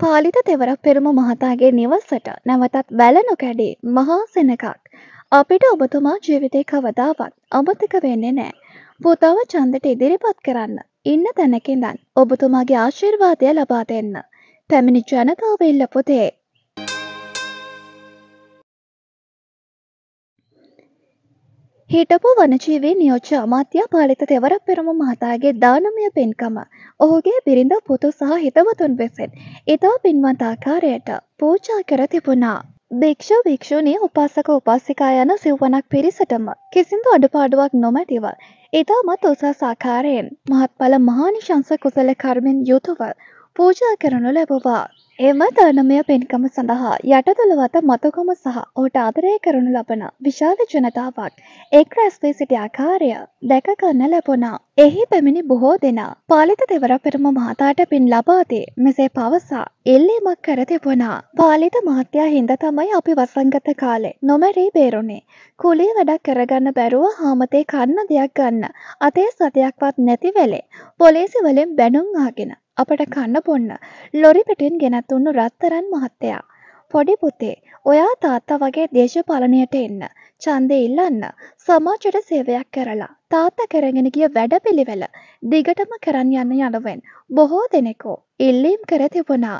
පාලිත තෙවරක් පෙරුම මහතාගේ නිවසට නැවතත් වැල නොකැඩේ මහා සෙනගක්. අපිට ඔබතුමා ජීවිතේ කවදාවත් අමතක වෙන්නේ නෑ. පුතාව ඡන්දෙට ඉදිරිපත් කරන්න ඉන්න තැනක ඉඳන් ඔබතුමාගේ ආශිර්වාදය ලබා දෙන්න. පැමිණි ජනතාව ඉල්ලපු දේ. හිටපු වනජීවී නියෝජ්‍ය අමාත්‍ය පාලිත තෙවරක් පෙරමුණ මහතාගේ දානමය පින්කම ඔහුගේ බිරිඳ පුතු සහ හිතවතුන් වෙසෙන් ඉතා පින්වත් ආකාරයට පූජා කර තිබුණා. භික්ෂු භික්ෂුණී උපාසක උපාසිකා යන සිව්වනක් පිරිසටම කිසිදු අඩුපාඩුවක් නොමැතිව ඉතාමත් උසස් ආකාරයෙන් මහත්ඵල මහානිශංස කුසල කර්මෙන් යුතුව පූජා කරනු ලැබුවා. එම දානමය පින්කම සඳහා යටතුළ වත මතුකම සහ ඔහුට ආදරය කරනු ලබන විශාල ජනතාවක් එක් රැස් වී සිටි ආකාරය දැක ගන්න ලැබුණා. එහි පැමිණි බොහෝ දෙනා පාලිත තෙවර පෙරම මහතාට පින් ලබා දේ මෙසේ පවසා ඉල්ලීමක් කර තිබුණා. පාලිත මහත්තයා හින්දා තමයි අපි වසංගත කාලේ නොමැරී බේරුණේ. කුලී වැඩක් කරගන්න බැරුව හාමතේ කන්න දෙයක් ගන්න අතේ සතයක්වත් නැති වෙලේ පොලිසි වලින් බැනුම් ආගෙන අපට කන්න බොන්න ලොරි පිටින් ගෙනත් උන්නු රත්තරන් මහත්තයා. පොඩි පුතේ ඔයා තාත්තා වගේ දේශපාලනයට එන්න. ඡන්දේ ඉල්ලන්න සමාජයට සේවයක් කරලා තාත්තා කරගෙන ගිය වැඩපිළිවෙල දිගටම කරන් යන්න යනුවෙන් බොහෝ දෙනෙකු ඉල්ලීම් කර තිබුණා.